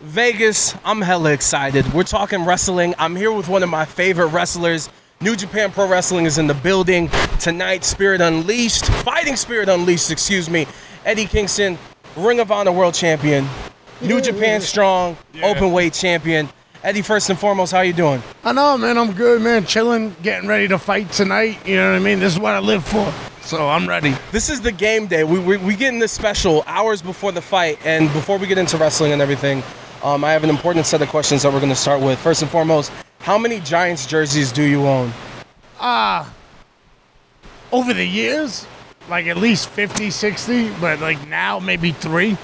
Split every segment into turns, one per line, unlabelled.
Vegas, I'm hella excited. We're talking wrestling. I'm here with one of my favorite wrestlers. New Japan Pro Wrestling is in the building tonight. Spirit Unleashed, Fighting Spirit Unleashed, excuse me. Eddie Kingston, Ring of Honor World Champion, New Japan Strong, Open Weight Champion. Eddie, first and foremost, how you doing?
I know, man. I'm good, man. Chilling, getting ready to fight tonight. You know what I mean? This is what I live for. So I'm ready.
This is the game day. We, we, we get in this special hours before the fight, and before we get into wrestling and everything, um, I have an important set of questions that we're going to start with. First and foremost, how many Giants jerseys do you own?
Ah, Over the years, like at least 50, 60, but like now maybe three.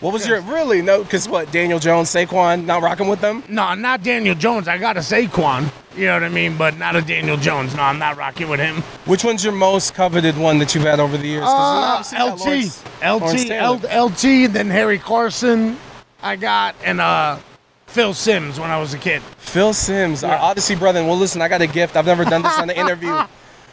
What was your really no? Because what Daniel Jones, Saquon, not rocking with them?
No, not Daniel Jones. I got a Saquon. You know what I mean? But not a Daniel Jones. No, I'm not rocking with him.
Which one's your most coveted one that you've had over the years?
Uh,
you
LT,
Lawrence- Lawrence
LT,
Taylor.
L- LT, then Harry Carson. I got and uh, Phil Simms when I was a kid.
Phil Simms, our
Yeah.
Odyssey brother. Well, listen, I got a gift. I've never done this on the interview.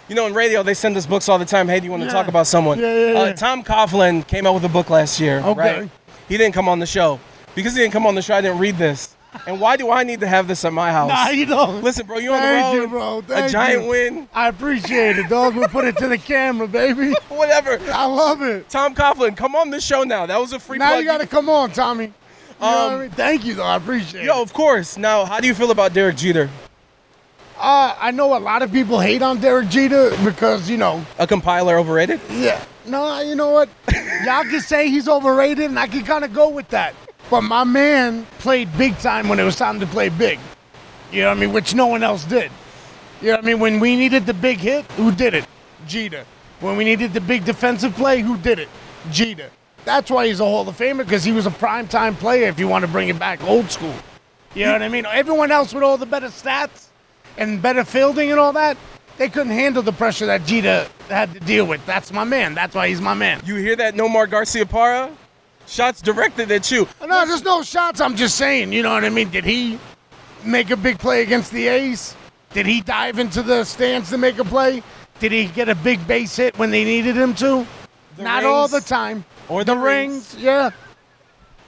You know, in radio, they send us books all the time. Hey, do you want to
Yeah.
talk about someone?
Yeah, yeah,
Uh. Tom Coughlin came out with a book last year.
Okay.
Right? He didn't come on the show. Because he didn't come on the show, I didn't read this. And why do I need to have this at my house?
Nah, you don't.
Listen, bro, you on
Thank
the road.
you, bro.
a giant
you.
win.
I appreciate it, dog. We put it to the camera, baby.
Whatever.
I love it.
Tom Coughlin, come on the show now. That was a free
Now
plug.
you gotta come on, Tommy. What I
Um,
mean? Thank you, though. I appreciate
Yo,
it.
of course. Now, how do you feel about Derek Jeter?
Uh, I know a lot of people hate on Derek Jeter because, you know,
A compiler overrated?
yeah. No, you know what? Y'all can say he's overrated, and I can kind of go with that. But my man played big time when it was time to play big. You know what I mean? Which no one else did. You know what I mean? When we needed the big hit, who did it? Jeter. When we needed the big defensive play, who did it? Jeter. That's why he's a Hall of Famer because he was a prime time player. If you want to bring it back old school, you know what I mean. Everyone else with all the better stats and better fielding and all that, they couldn't handle the pressure that Jeter had to deal with. That's my man. That's why he's my man.
You hear that, Nomar Garciaparra? Shots directed at you.
No, there's no shots. I'm just saying. You know what I mean? Did he make a big play against the A's? Did he dive into the stands to make a play? Did he get a big base hit when they needed him to?
The
Not all the time.
Or the
rings. Yeah.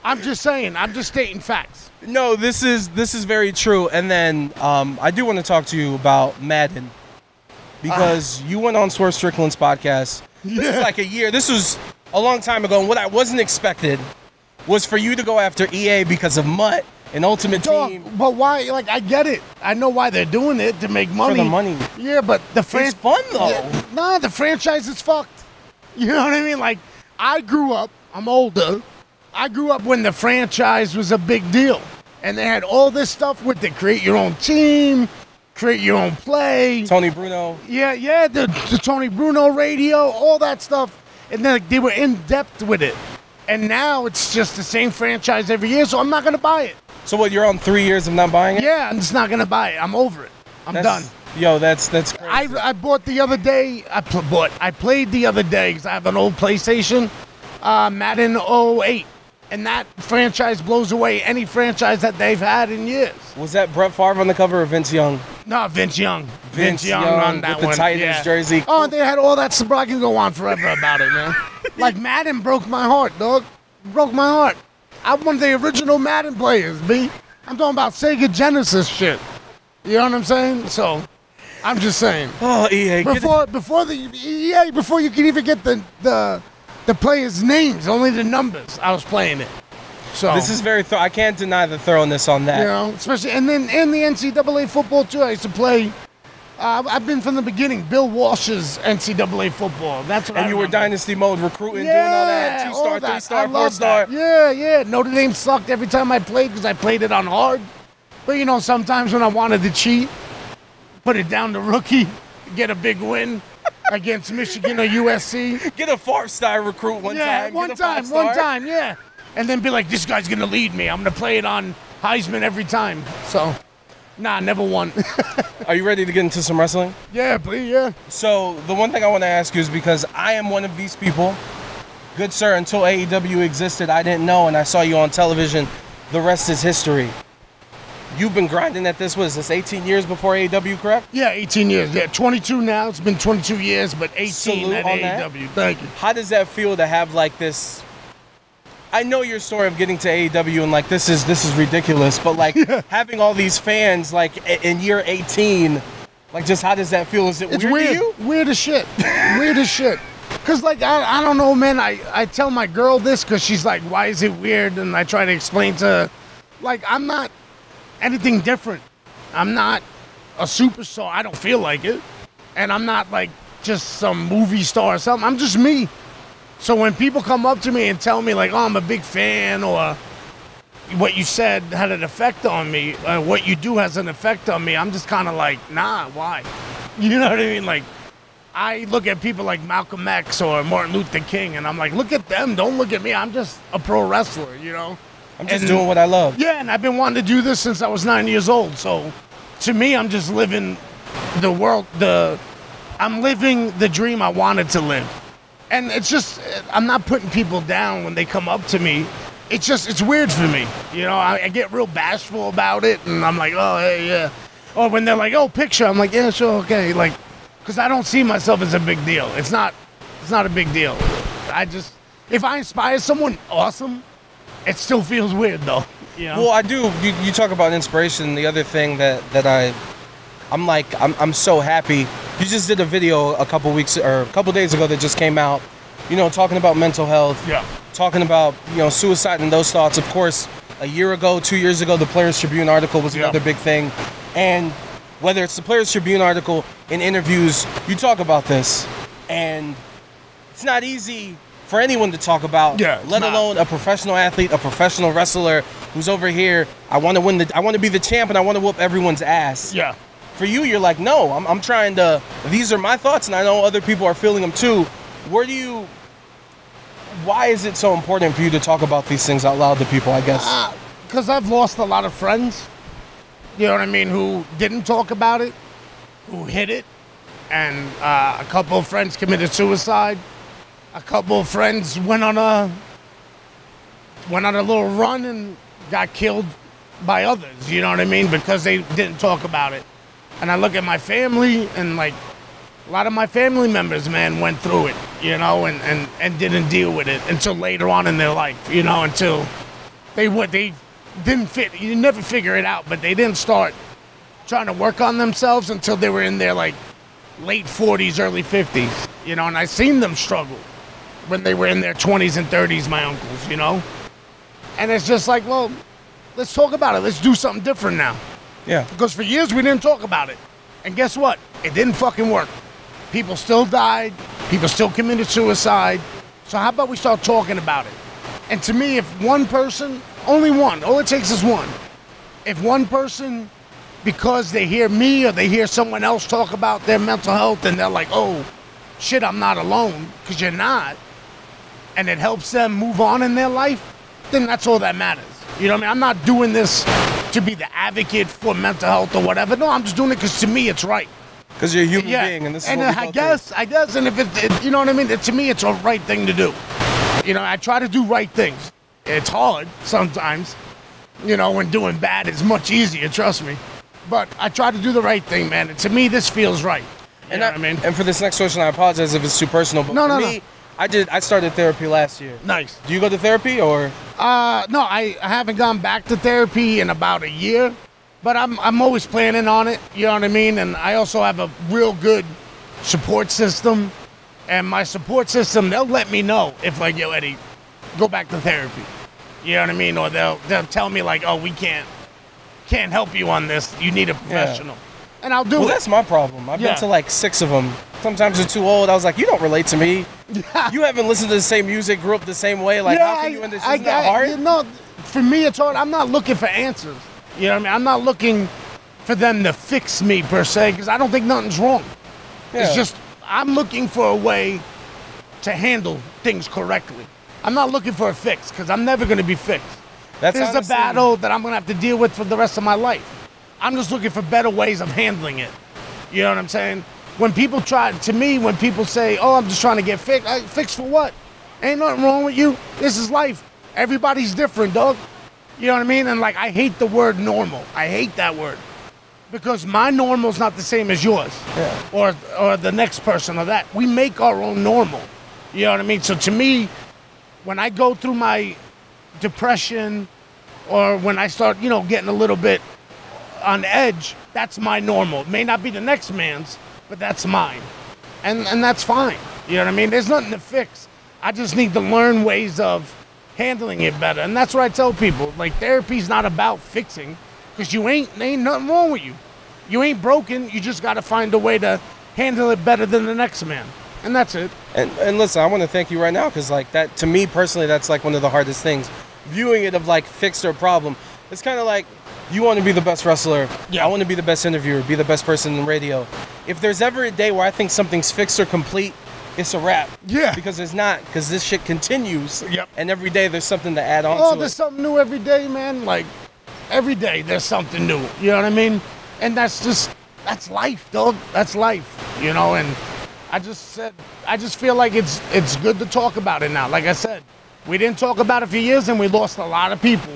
I'm just saying. I'm just stating facts.
No, this is this is very true. And then um, I do want to talk to you about Madden because you went on Swerve Strickland's podcast. This is like a year. This was a long time ago. And what I wasn't expected was for you to go after EA because of Mutt and Ultimate
Dog,
Team.
but why? Like, I get it. I know why they're doing it to make money.
For the money.
Yeah, but the fran-
It's fun though.
Yeah, nah, the franchise is fucked. You know what I mean? Like, I grew up. I'm older. I grew up when the franchise was a big deal, and they had all this stuff with it. Create your own team, create your own play.
Tony Bruno.
Yeah, yeah, the, the Tony Bruno radio, all that stuff. And then like, they were in depth with it. And now it's just the same franchise every year, so I'm not gonna buy it.
So what? You're on three years of not buying it.
Yeah, I'm just not gonna buy it. I'm over it. I'm
That's-
done.
Yo, that's that's crazy.
I, I bought the other day. I pl- bought. I played the other day because I have an old PlayStation, uh, Madden 08, and that franchise blows away any franchise that they've had in years.
was that Brett Favre on the cover or Vince Young?
No, Vince Young.
Vince Young with the
one.
Titans
yeah.
jersey.
Oh, they had all that. I can go on forever about it, man. like Madden broke my heart, dog. Broke my heart. I'm one of the original Madden players, B. I'm talking about Sega Genesis shit. You know what I'm saying? So, I'm just saying.
Oh, EA.
Before before the EA before you could even get the the the players' names, only the numbers. I was playing it. So
This is very. Th- I can't deny the thoroughness on that.
you know, especially and then in the NCAA football too. I used to play. Uh, I've been from the beginning. Bill Walsh's NCAA football. That's what I
And you were dynasty mode, recruiting, doing all that, two star,
that.
three star, four star.
that. Yeah, yeah. Notre Dame sucked every time I played because I played it on hard. But you know, sometimes when I wanted to cheat, put it down to rookie, get a big win against Michigan or USC.
Get a four star recruit one
yeah,
time.
one time, one time, yeah. And then be like, this guy's gonna lead me. I'm gonna play it on Heisman every time. So, nah, never won.
Are you ready to get into some wrestling?
yeah, please, yeah.
So the one thing I want to ask you is because I am one of these people. Good sir, until AEW existed, I didn't know, and I saw you on television. The rest is history. You've been grinding at this. Was this 18 years before AEW, correct?
Yeah, 18 years. Yeah, 22 now. It's been 22 years, but 18
Salute
at. AEW. Thank you.
How does that feel to have like this I know your story of getting to AEW and like this is this is ridiculous, but like having all these fans like in year 18, like just how does that feel? Is it
It's
weird,
weird.
to you?
Weird as shit. weird as shit. Cause like I, I don't know, man. I, I tell my girl this because she's like, why is it weird? And I try to explain to, her, like I'm not anything different. I'm not a superstar. I don't feel like it, and I'm not like just some movie star or something. I'm just me. So when people come up to me and tell me like, oh, I'm a big fan or what you said had an effect on me, uh, what you do has an effect on me, I'm just kind of like, nah, why? You know what I mean? Like, I look at people like Malcolm X or Martin Luther King, and I'm like, look at them. Don't look at me. I'm just a pro wrestler, you know?
I'm just
And-
doing what I love.
Yeah, and I've been wanting to do this since I was nine years old. So, to me, I'm just living the world. The I'm living the dream I wanted to live, and it's just I'm not putting people down when they come up to me. It's just it's weird for me, you know. I, I get real bashful about it, and I'm like, oh hey yeah, or when they're like, oh picture, I'm like, yeah sure okay, like, because I don't see myself as a big deal. It's not it's not a big deal. I just if I inspire someone, awesome. It still feels weird though. Yeah.
Well, I do. You, you talk about inspiration. The other thing that that I, I'm like, I'm I'm so happy. You just did a video a couple weeks or a couple days ago that just came out. You know, talking about mental health.
Yeah.
Talking about you know suicide and those thoughts. Of course, a year ago, two years ago, the Players Tribune article was
Yeah.
another big thing, and whether it's the Players Tribune article in interviews, you talk about this, and it's not easy for anyone to talk about.
Yeah,
let
not.
alone a professional athlete, a professional wrestler who's over here. I want to win the. I want to be the champ, and I want to whoop everyone's ass.
Yeah.
For you, you're like, no, I'm, I'm trying to. These are my thoughts, and I know other people are feeling them too. Where do you? Why is it so important for you to talk about these things out loud to people? I guess.
Because I've lost a lot of friends, you know what I mean, who didn't talk about it, who hid it, and uh, a couple of friends committed suicide. A couple of friends went on a went on a little run and got killed by others. You know what I mean? Because they didn't talk about it. And I look at my family and like a lot of my family members, man, went through it, you know, and, and, and didn't deal with it until later on in their life, you know, until they would they didn't fit you never figure it out, but they didn't start trying to work on themselves until they were in their like late 40s, early 50s, you know, and I seen them struggle when they were in their 20s and 30s, my uncles, you know. And it's just like, well, let's talk about it. Let's do something different now.
yeah.
Because for years we didn't talk about it. And guess what? It didn't fucking work. People still died. People still committed suicide. So how about we start talking about it? And to me, if one person, only one, all it takes is one. If one person, because they hear me or they hear someone else talk about their mental health and they're like, oh, shit, I'm not alone, because you're not, and it helps them move on in their life, then that's all that matters. You know what I mean? I'm not doing this to be the advocate for mental health or whatever. No, I'm just doing it because to me it's right.
Because you're a human being, and this is
and
what
I
go through.
guess, I guess, and if it, it, you know what I mean, it, to me, it's a right thing to do. You know, I try to do right things. It's hard sometimes. You know, when doing bad is much easier. Trust me. But I try to do the right thing, man. And to me, this feels right. You
And
know
I,
what I mean?
and for this next question, I apologize if it's too personal, but
No,
for
no, no.
I did. I started therapy last year.
Nice.
Do you go to therapy or?
Uh, no, I, I haven't gone back to therapy in about a year, but I'm I'm always planning on it. You know what I mean? And I also have a real good support system, and my support system they'll let me know if like yo Eddie, go back to therapy. You know what I mean? Or they'll they'll tell me like oh we can't can't help you on this. You need a professional, and I'll do
Well,
it.
that's my problem. I've
Yeah.
been to like six of them. Sometimes they're too old. I was like, you don't relate to me. You haven't listened to the same music, grew up the same way. Like, how can you in this? Isn't that hard?
You know, for me, it's hard. I'm not looking for answers. You know what I mean? I'm not looking for them to fix me per se, because I don't think nothing's wrong.
Yeah.
It's just I'm looking for a way to handle things correctly. I'm not looking for a fix because I'm never going to be fixed.
That's
This is a battle that I'm going to have to deal with for the rest of my life. I'm just looking for better ways of handling it. You know what I'm saying? When people try, to me, when people say, oh, I'm just trying to get fixed, I, fixed for what? Ain't nothing wrong with you. This is life. Everybody's different, dog. You know what I mean? And like, I hate the word normal. I hate that word because my normal's not the same as yours
Yeah.
or or the next person or that. We make our own normal. You know what I mean? So to me, when I go through my depression or when I start, you know, getting a little bit on edge, that's my normal. It may not be the next man's, but that's mine. And and that's fine. You know what I mean? There's nothing to fix. I just need to learn ways of handling it better. And that's what I tell people. Like therapy's not about fixing because you ain't ain't nothing wrong with you. You ain't broken. You just got to find a way to handle it better than the next man. And that's it.
And, and listen, I want to thank you right now because, like, that to me personally, that's like one of the hardest things. Viewing it of like fixed or problem, it's kind of like you want to be the best wrestler.
Yeah.
I want to be the best interviewer, be the best person in radio. If there's ever a day where I think something's fixed or complete, it's a wrap.
Yeah.
Because it's not, because this shit continues.
Yep.
And every day there's something to add on
Oh,
to
there's
it.
something new every day, man. Like every day there's something new. You know what I mean? And that's just that's life, dog. That's life. You know, and I just said I just feel like it's it's good to talk about it now. Like I said, we didn't talk about it for years and we lost a lot of people.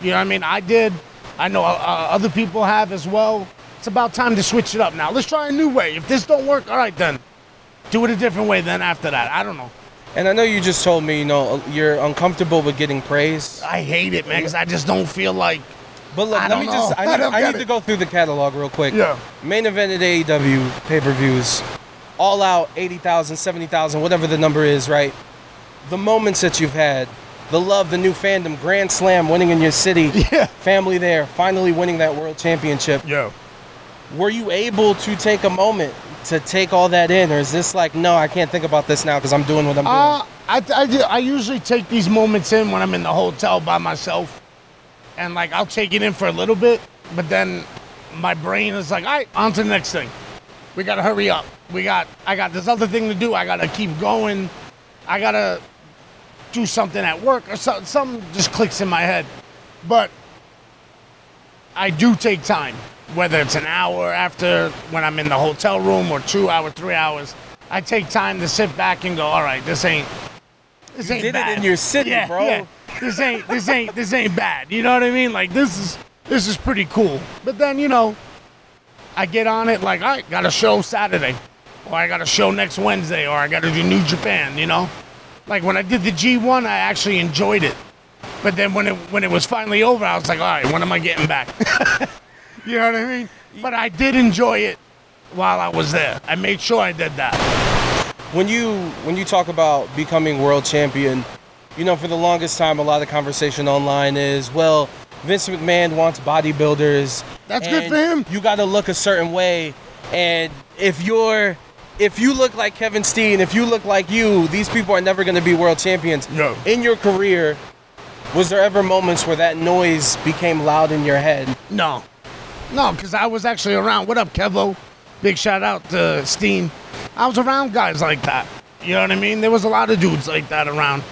You know what I mean? I did. I know uh, other people have as well. It's about time to switch it up now. Let's try a new way. If this don't work, all right then. Do it a different way then after that. I don't know.
And I know you just told me, you know, you're uncomfortable with getting praise.
I hate it, man, because I just don't feel like
But look,
I
let me
know.
just, I
I
need, I need to go through the catalog real quick.
Yeah.
Main event at AEW, pay per views, all out 80,000, 70,000, whatever the number is, right? The moments that you've had, the love, the new fandom, Grand Slam, winning in your city,
Yeah.
family there, finally winning that world championship.
Yo.
Were you able to take a moment to take all that in, or is this like, no, I can't think about this now because I'm doing what I'm doing?
Uh, I, I, do- I usually take these moments in when I'm in the hotel by myself. And like, I'll take it in for a little bit, but then my brain is like, all right, on to the next thing. We gotta hurry up. We got, I got this other thing to do. I gotta keep going. I gotta do something at work or something. Something just clicks in my head. But I do take time, whether it's an hour after when I'm in the hotel room or two hours, three hours. I take time to sit back and go, all right, this ain't this
You
ain't
did it in your city,
yeah,
bro.
Yeah. This ain't this ain't this ain't bad. You know what I mean? Like this is this is pretty cool. But then you know, I get on it like, all right, got a show Saturday, or I got a show next Wednesday, or I got to do New Japan. You know, like when I did the G1, I actually enjoyed it. But then when it when it was finally over, I was like, all right, when am I getting back? you know what I mean? But I did enjoy it while I was there. I made sure I did that.
when you when you talk about becoming world champion, you know, for the longest time, a lot of conversation online is, well, Vince McMahon wants bodybuilders.
That's good for him.
You got to look a certain way, and if you're if you look like Kevin Steen, if you look like you, these people are never going to be world champions.
No.
In your career, was there ever moments where that noise became loud in your head?
No. No, because I was actually around. What up, Kevo? Big shout out to Steen. I was around guys like that. You know what I mean? There was a lot of dudes like that around.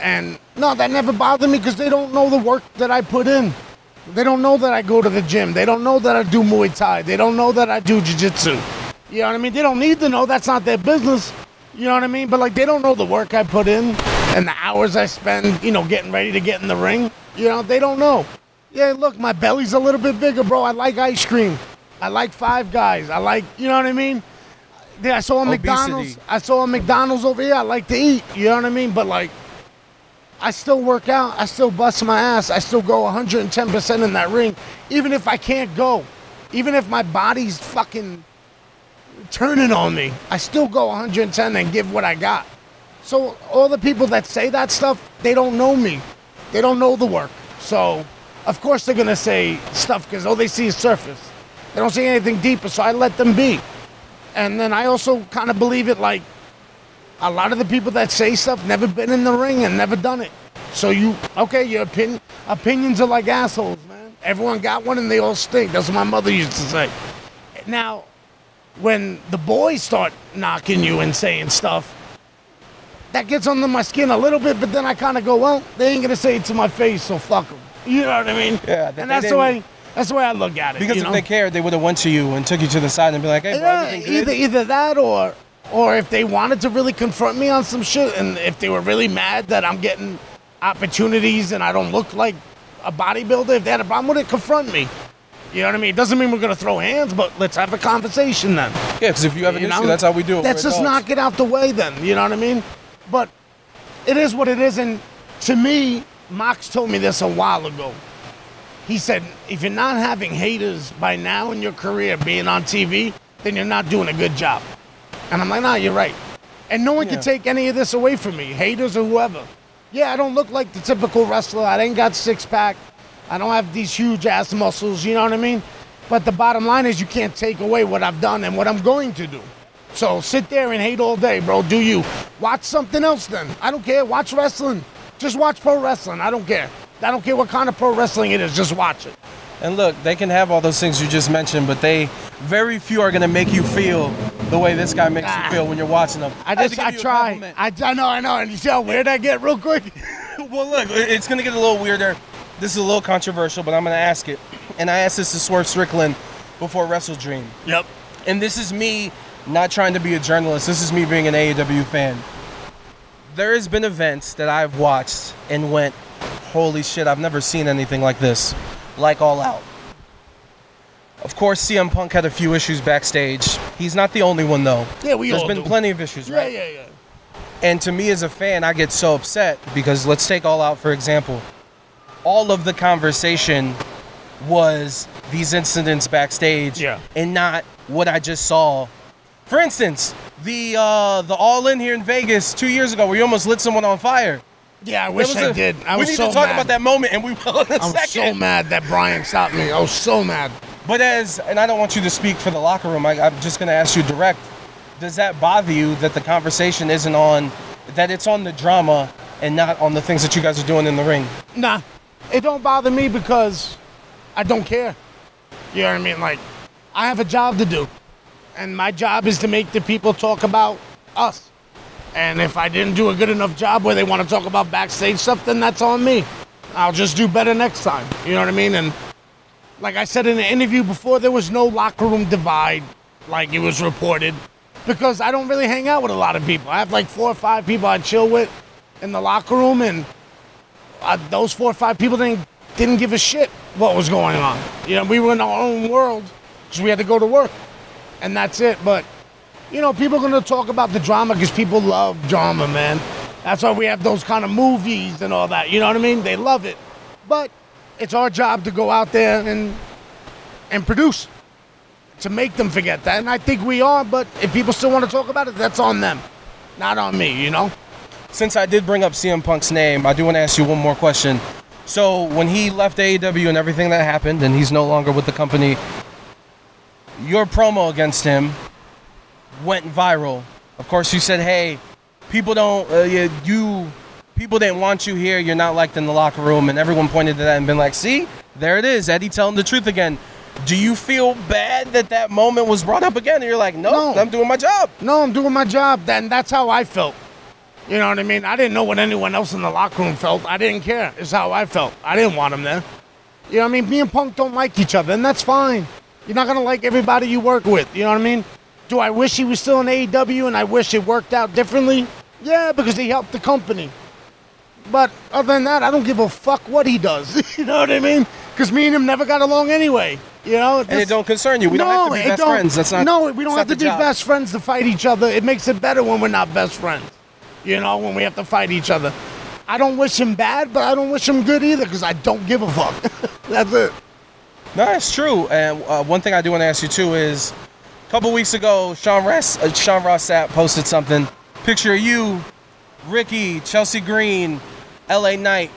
And no, that never bothered me because they don't know the work that I put in. They don't know that I go to the gym. They don't know that I do Muay Thai. They don't know that I do Jiu Jitsu. You know what I mean? They don't need to know. That's not their business. You know what I mean? But like, they don't know the work I put in and the hours I spend, you know, getting ready to get in the ring. You know, they don't know. Yeah, look, my belly's a little bit bigger, bro. I like ice cream. I like Five Guys. I like, you know what I mean? Yeah, I saw a McDonald's. I saw a McDonald's over here. I like to eat. You know what I mean? But like, I still work out. I still bust my ass. I still go 110% in that ring, even if I can't go. Even if my body's fucking turning on me, I still go 110 and give what I got. So all the people that say that stuff, they don't know me. They don't know the work. So of course they're gonna say stuff because all they see is surface. They don't see anything deeper. So I let them be. And then I also kind of believe it like a lot of the people that say stuff never been in the ring and never done it. So you okay? Your opinion opinions are like assholes, man. Everyone got one and they all stink. That's what my mother used to say. Now, when the boys start knocking you and saying stuff, that gets under my skin a little bit. But then I kind of go, well, they ain't gonna say it to my face, so fuck them. You know what I mean?
Yeah, that
And that's the way. That's the way I look at it.
Because if
know?
they cared, they would have went to you and took you to the side and be like, "Hey, bro,
Yeah, either either that or or if they wanted to really confront me on some shit and if they were really mad that I'm getting opportunities and I don't look like a bodybuilder, if they had a problem with it, confront me. You know what I mean? It doesn't mean we're gonna throw hands, but let's have a conversation then.
Yeah, because if you have an
You
issue,
know?
that's how we do it.
Let's just
adults.
knock it out the way then. You know what I mean? But it is what it is, and to me, Mox told me this a while ago. He said, if you're not having haters by now in your career being on TV, then you're not doing a good job. And I'm like, nah, you're right. And no one
Yeah.
can take any of this away from me, haters or whoever. Yeah, I don't look like the typical wrestler. I ain't got six pack. I don't have these huge ass muscles, you know what I mean? But the bottom line is you can't take away what I've done and what I'm going to do. So sit there and hate all day, bro. Do you. Watch something else then. I don't care. Watch wrestling. Just watch pro wrestling. I don't care. I don't care what kind of pro wrestling it is. Just watch it.
And look, they can have all those things you just mentioned, but they very few are gonna make you feel the way this guy makes
Ah.
you feel when you're watching them.
I just,
give
I try. I, I know, I know. And you see how weird I get real quick?
well, look, it's gonna get a little weirder. This is a little controversial, but I'm gonna ask it. And I asked this to Swerve Strickland before WrestleDream.
Yep.
And this is me not trying to be a journalist. This is me being an AEW fan. There has been events that I've watched and went, holy shit, I've never seen anything like this. Like All Out. Of course, CM Punk had a few issues backstage. He's not the only one, though.
Yeah, we
There's
all
been
do.
plenty of issues,
Yeah,
right?
yeah, yeah.
And to me as a fan, I get so upset because let's take All Out for example. All of the conversation was these incidents backstage
Yeah.
and not what I just saw. For instance, the uh, the All In here in Vegas two years ago where you almost lit someone on fire.
Yeah, I wish I
a-
did. I
we need
so
to talk
mad.
about that moment and we will in a
I was
second.
so mad that Brian stopped me. I was so mad.
But as, and I don't want you to speak for the locker room, I, I'm just going to ask you direct. Does that bother you that the conversation isn't on, that it's on the drama and not on the things that you guys are doing in the ring?
Nah, it don't bother me because I don't care. You know what I mean? Like, I have a job to do, and my job is to make the people talk about us. And if I didn't do a good enough job where they want to talk about backstage stuff, then that's on me. I'll just do better next time. You know what I mean? And like I said in the interview before, there was no locker room divide like it was reported because I don't really hang out with a lot of people. I have like four or five people I chill with in the locker room, and uh, those four or five people didn't didn't give a shit what was going on. You know, we were in our own world because we had to go to work, and that's it. But you know, people are gonna talk about the drama because people love drama, man. That's why we have those kind of movies and all that. You know what I mean? They love it, but it's our job to go out there and and produce to make them forget that. And I think we are. But if people still want to talk about it, that's on them, not on me. You know?
Since I did bring up CM Punk's name, I do want to ask you one more question. So when he left AEW and everything that happened, and he's no longer with the company, your promo against him went viral. Of course, you said, "Hey, people don't uh, you, you people didn't want you here. You're not liked in the locker room," and everyone pointed to that and been like, "See, there it is, Eddie telling the truth again." Do you feel bad that that moment was brought up again? And you're like, "No,
No.
I'm doing my job."
No, I'm doing my job. Then that's how I felt. You know what I mean? I didn't know what anyone else in the locker room felt. I didn't care. It's how I felt. I didn't want him there. You know what I mean? Me and Punk don't like each other, and that's fine. You're not gonna like everybody you work with. You know what I mean? Do I wish he was still in AEW and I wish it worked out differently? Yeah, because he helped the company. But other than that, I don't give a fuck what he does. you know what I mean? Because me and him never got along anyway. You know?
And it don't concern you. We don't have to be best friends. That's not.
No, we don't have to be
job.
best friends to fight each other. It makes it better when we're not best friends. You know, when we have to fight each other. I don't wish him bad, but I don't wish him good either because I don't give a fuck. That's it.
No, it's true. And uh, one thing I do want to ask you too is, a couple weeks ago, Sean Ross, uh, Sean Ross Sapp posted something. Picture of you, Ricky, Chelsea Green, L.A. Knight.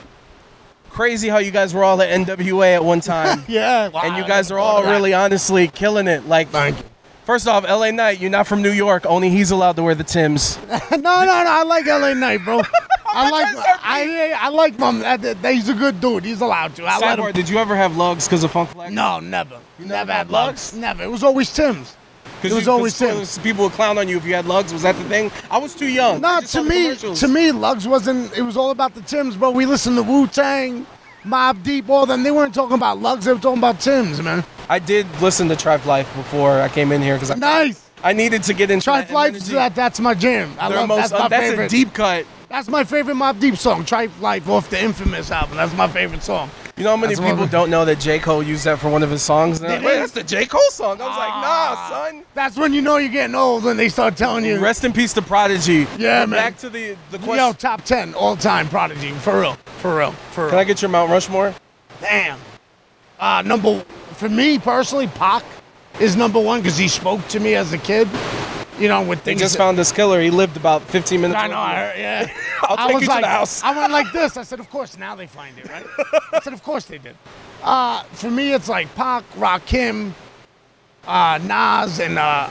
Crazy how you guys were all at NWA at one time.
Yeah.
And you guys are all really honestly killing it. Like,
Thank you.
First off, LA Knight, you're not from New York. Only he's allowed to wear the Tims.
no, no, no. I like LA Knight, bro. I like, I, I like him. He's a good dude. He's allowed to. I
Sidebar,
him.
did you ever have Lugz because of Funk Flex?
No, never.
never
never
had
Lugz.
Lugz?
Never. It was always Tim's. It was always Tims.
People would clown on you if you had Lugz. Was that the thing? I was too young.
No, to me, to me, Lugz wasn't. It was all about the Tims, bro. We listened to Wu Tang, Mobb Deep, all them. They weren't talking about Lugz. They were talking about Tims, man.
I did listen to Trife Life before I came in here because I
Nice.
I needed to get into that
Life, that, that's my jam. I love
most-
that's my
uh, that's
favorite.
a deep cut.
That's my favorite Mobb Deep song. Trife Life off the Infamous album. That's my favorite song.
You know how many
That's
people don't know that J Cole used that for one of his songs? Like, Wait, that's the J Cole song. I was like,
Ah.
nah, son.
That's when you know you're getting old when they start telling you.
Rest in peace to Prodigy.
Yeah, man.
Back to the the question.
Yo, top ten all time Prodigy for real. For real. For real.
Can I get your Mount Rushmore?
Damn. Uh, number for me personally, Pac is number one because he spoke to me as a kid. You know, with
They
things.
just
that-
found this killer. He lived about 15 minutes.
I know. I yeah.
I'll
I was
you to
like,
the house.
I went like this. I said, of course. Now they find it, right? I said, of course they did. Uh, for me, it's like Pac, Rakim, uh, Nas, and uh,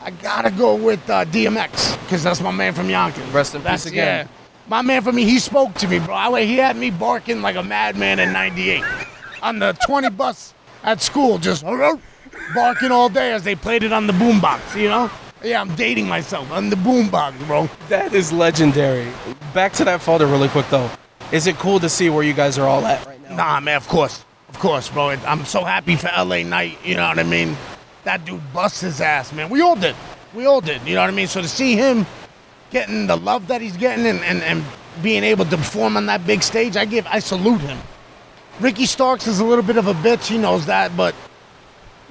I gotta go with uh, DMX because that's my man from Yonkers.
Rest in peace
That's-
again.
Yeah. My man from me, he spoke to me, bro. I, he had me barking like a madman in '98 on the 20 bus at school, just barking all day as they played it on the boombox. You know? Yeah, I'm dating myself on the boombox, bro.
That is legendary. Back to that photo really quick though. Is it cool to see where you guys are all at right now?
Nah, man, of course. Of course, bro. I'm so happy for LA Knight, you know what I mean? That dude bust his ass, man. We all did. We all did, you know what I mean? So to see him getting the love that he's getting and, and, and being able to perform on that big stage, I give I salute him. Ricky Starks is a little bit of a bitch, he knows that, but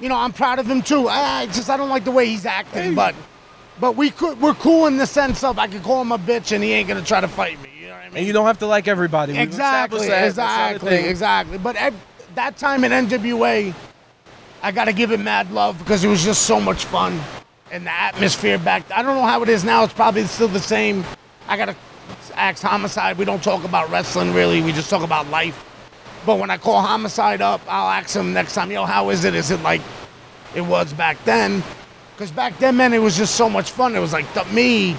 you know, I'm proud of him too. I, I just I don't like the way he's acting,
Hey.
but but we could we're cool in the sense of I could call him a bitch and he ain't gonna try to fight me. You know what I mean?
And you don't have to like everybody.
Exactly,
that. That's the other
exactly, exactly. But ev- that time in NWA, I got to give it mad love because it was just so much fun. And the atmosphere back, I don't know how it is now. It's probably still the same. I got to ask Homicide. We don't talk about wrestling really, we just talk about life. But when I call Homicide up, I'll ask him next time, yo, how is it? Is it like it was back then? Because back then, man, it was just so much fun. It was like the, me,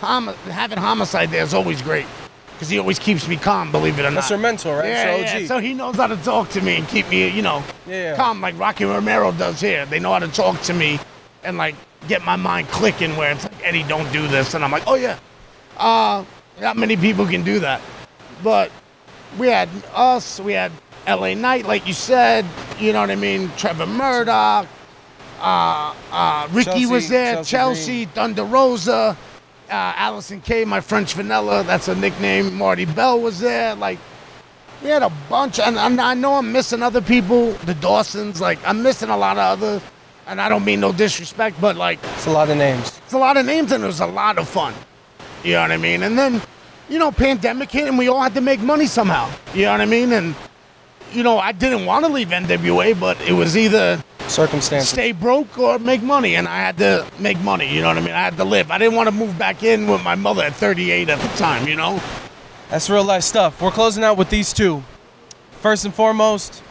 homi- having Homicide there is always great. Because he always keeps me calm, believe it or not.
That's your mentor, right?
Yeah,
It's
yeah. So he knows how to talk to me and keep me, you know,
Yeah.
calm like Rocky Romero does here. They know how to talk to me and like get my mind clicking where it's like Eddie, don't do this, and I'm like, oh yeah. Uh, not many people can do that, but we had us, we had L.A. Knight, like you said. You know what I mean? Trevor Murdoch. Uh, uh, Ricky
Chelsea-
was there.
Chelsea
Chelsea, Thunder Rosa, uh, Allysin Kay, my French vanilla. That's a nickname. Marti Belle was there. Like, we had a bunch, and, and I know I'm missing other people. The Dawsons, like, I'm missing a lot of other, and I don't mean no disrespect, but like,
It's a lot of names.
it's a lot of names, and it was a lot of fun. You know what I mean? And then, you know, pandemic hit, and we all had to make money somehow. You know what I mean? And you know, I didn't want to leave NWA, but it was either
Circumstances.
stay broke or make money, and I had to make money. You know what I mean? I had to live. I didn't want to move back in with my mother at 38 at the time. You know?
That's real life stuff. We're closing out with these two. First and foremost,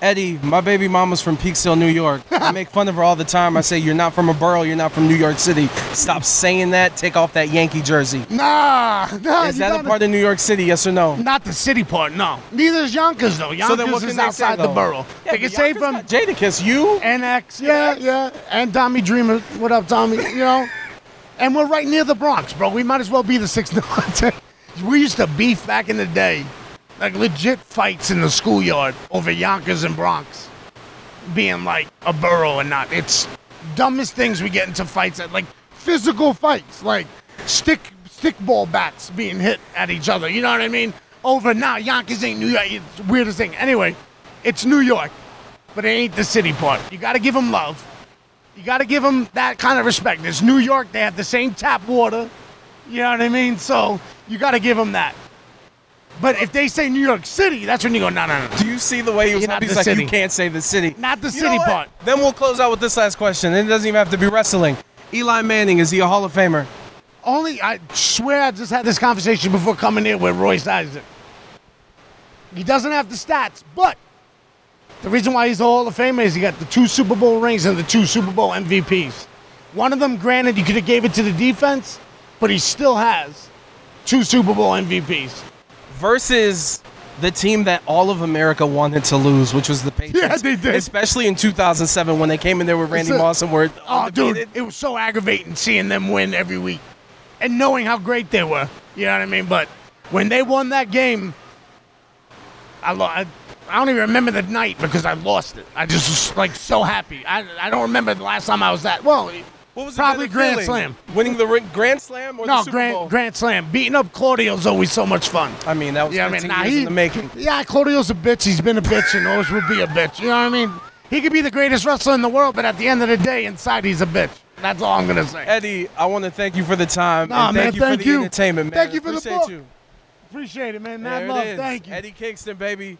Eddie, my baby mama's from Peekskill, New York. I make fun of her all the time. I say, You're not from a borough, you're not from New York City. Stop saying that. Take off that Yankee jersey.
Nah, nah.
Is that a part of New York City, yes or no?
Not the city part, no. Neither is Yonkers though. Yonkers
So then what can
is
they
outside
say,
the borough.
Yeah,
they can say from
Jadakiss, you.
NX, yeah, yeah, and Tommy Dreamer. What up, Tommy? You know, and we're right near the Bronx, bro. We might as well be the six. we used to beef back in the day, like legit fights in the schoolyard over Yonkers and Bronx, being like a borough and not. It's dumbest things we get into fights at, like physical fights, like stick stickball bats being hit at each other. You know what I mean? Over now, Yonkers ain't New York. It's weirdest thing. Anyway, it's New York but it ain't the city part. You got to give them love. You got to give them that kind of respect. It's New York. They have the same tap water. You know what I mean? So you got to give them that. But if they say New York City, that's when you go, no, no, no.
Do you see the way he was
not
happy? He's
the
like,
city.
You can't say the city.
Not the
You
city part.
Then we'll close out with this last question. It doesn't even have to be wrestling. Eli Manning, is he a Hall of Famer?
Only, I swear I just had this conversation before coming here with Royce Isaac. He doesn't have the stats, but the reason why he's a Hall of Famer is he got the two Super Bowl rings and the two Super Bowl MVPs. One of them, granted, you could have gave it to the defense, but he still has two Super Bowl MVPs.
Versus the team that all of America wanted to lose, which was the Patriots.
Yeah, they did.
Especially in 2007 when they came in there with Randy Moss and were
Oh, dude, it was so aggravating seeing them win every week and knowing how great they were. You know what I mean? But when they won that game, I, lo- I, I don't even remember the night because I lost it. I just was like so happy. I, I don't remember the last time I was that. Well,
What was
probably Grand
feeling?
Slam.
Winning the ring, Grand Slam or the
No,
Super
Grand,
Bowl?
Grand Slam. Beating up Claudio's always so much fun.
I mean, that was
Yeah, I mean, nah,
years
he,
in the making.
Yeah, Claudio's a bitch. He's been a bitch and always will be a bitch. You know what I mean? He could be the greatest wrestler in the world, but at the end of the day, inside he's a bitch. That's all I'm gonna say.
Eddie, I want to thank you for the time.
Nah,
and thank
man,
you
thank
for the
you.
entertainment, man.
Thank you for the
Appreciate
book.
you.
Appreciate it, man. Mad love.
it is.
Thank you.
Eddie Kingston, baby.